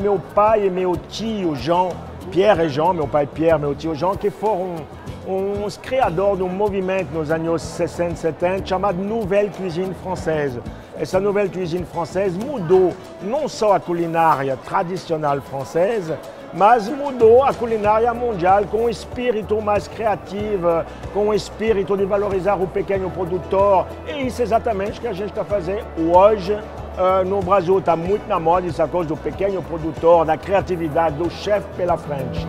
Meu pai e meu tio Jean, Pierre e Jean, meu pai Pierre, meu tio Jean, que foram uns criadores de um movimento nos anos 60, 70 chamado Nouvelle Cuisine Française. Essa Nouvelle Cuisine Française mudou não só a culinária tradicional francesa, mas mudou a culinária mundial com um espírito mais criativo, com um espírito de valorizar o pequeno produtor. E isso é exatamente o que a gente está fazendo hoje Uh, no Brasil está muito na moda essa coisa do pequeno produtor, da criatividade, do chefe pela frente.